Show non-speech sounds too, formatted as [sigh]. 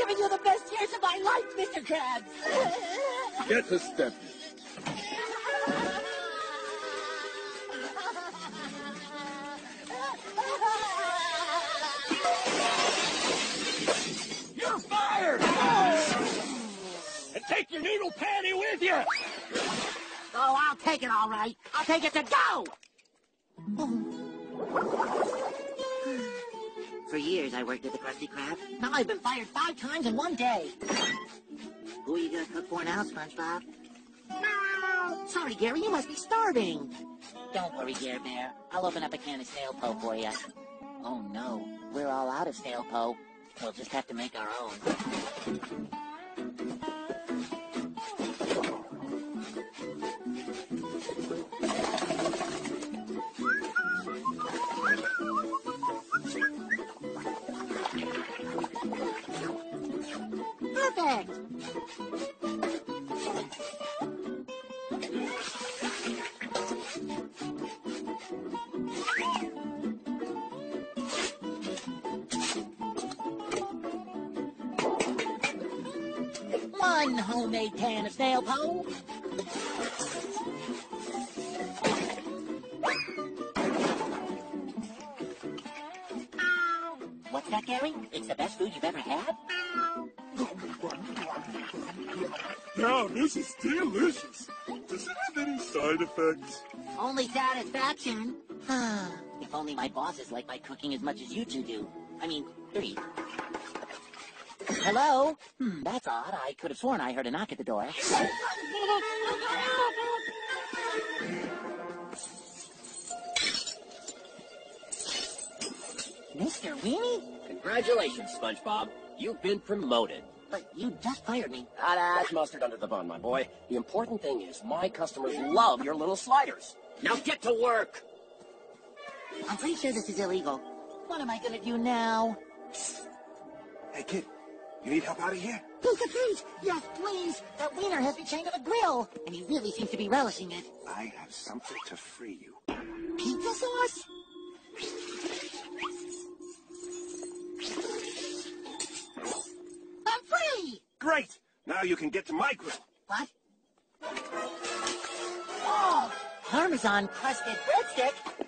giving you the best years of my life, Mr. Krabs. Get a step. You're fired! And take your noodle panty with you! Oh, I'll take it all right. I'll take it to go! For years, I worked at the Krusty Krab. Now I've been fired five times in one day. Who are you gonna cook for now, SpongeBob? No! Sorry, Gary, you must be starving. Don't worry, Gare Bear. I'll open up a can of snail po for you. Oh no, we're all out of snail po. We'll just have to make our own. One homemade can of snail po. What's that, Gary? It's the best food you've ever had? Now, this is delicious. Does it have any side effects? Only satisfaction. [sighs] if only my bosses like my cooking as much as you two do. I mean, three. Hello? Hmm, that's odd. I could have sworn I heard a knock at the door. Mr. Weenie? Congratulations, SpongeBob. You've been promoted. But you just fired me. Ah, that's mustard under the bun, my boy. The important thing is my customers love your little sliders. Now get to work! I'm pretty sure this is illegal. What am I gonna do now? Hey, kid, you need help out of here? Pizza Pete! Yes, please! That wiener has been chained to the grill, and he really seems to be relishing it. I have something to free you. Pizza sauce? I'm free! Great! Now you can get to my grill. What? Oh! Parmesan crusted breadstick?